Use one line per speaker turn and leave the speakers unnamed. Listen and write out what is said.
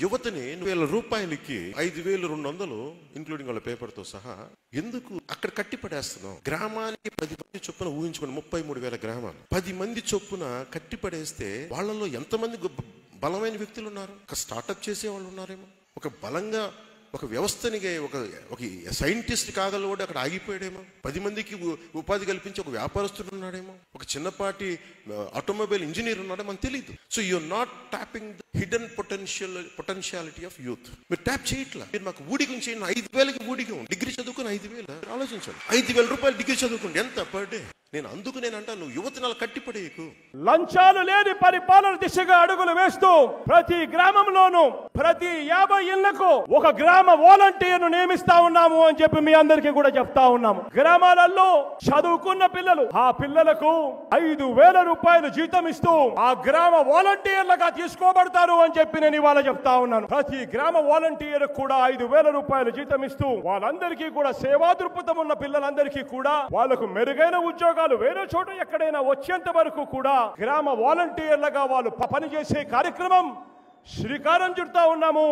యువతని వేల రూపాయలకి ఐదు వేలు రెండు వందలు ఇంక్లూడింగ్ వాళ్ళ పేపర్తో సహా ఎందుకు అక్కడ కట్టి పడేస్తున్నాం గ్రామానికి పది మంది చొప్పున ఊహించుకుని ముప్పై మూడు వేల గ్రామాలు. పది మంది చొప్పున కట్టి పడేస్తే వాళ్ళలో ఎంతమంది బలమైన వ్యక్తులు ఉన్నారు? ఒక స్టార్టప్ చేసే వాళ్ళు ఉన్నారేమో. ఒక బలంగా ఒక వ్యవస్థని ఒక ఒక సైంటిస్ట్ కాగలవాడు అక్కడ ఆగిపోయాడేమో. పది మందికి ఉపాధి కల్పించి ఒక వ్యాపారస్తుడు ఉన్నాడేమో. ఒక చిన్నపాటి ఆటోమొబైల్ ఇంజనీర్ ఉన్నాడో మనకు తెలియదు so you are not tapping hidden potential potentiality of youth మీరు ట్యాప్ చేయట్లా. మీరు మాకు ఊడికం చేయండి ఐదు వేలకి ఊడికం డిగ్రీ చదువుకుని ఐదు వేలు. ఆలోచించండి. ఐదు వేల రూపాయలు డిగ్రీ చదువుకోండి. ఎంత? పర్ డే నేను అందుకు నేను అంటాను నువ్వు యువతని అలా కట్టిపడేయకు.
లంచాలు లేని పరిపాలన దిశగా అడుగులు వేస్తూ ప్రతి గ్రామంలోనూ ప్రతి యాభై ఇళ్ళకు ఒక గ్రామ వాలంటీర్ను నియమిస్తా ఉన్నాము అని చెప్పి మీ అందరికీ కూడా చెప్తా ఉన్నాము. గ్రామాలలో చదువుకున్న పిల్లలు ఆ పిల్లలకు ఐదు వేల రూపాయలు జీతం ఇస్తూ ఆ గ్రామ వాలంటీర్లుగా తీసుకోబడతారు అని చెప్పి నేను ఇవాళ చెప్తా ఉన్నాను. ప్రతి గ్రామ వాలంటీర్ కూడా ఐదు వేల రూపాయలు జీతం ఇస్తూ వాళ్ళందరికీ కూడా సేవా దృక్పథం ఉన్న పిల్లలందరికీ కూడా వాళ్ళకు మెరుగైన ఉద్యోగాలు వేరే చోట ఎక్కడైనా వచ్చేంత వరకు కూడా గ్రామ వాలంటీర్లుగా వాళ్ళు పనిచేసే కార్యక్రమం శ్రీకారం చుడతా ఉన్నాము